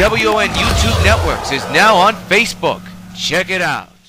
WON YouTube Networks is now on Facebook. Check it out.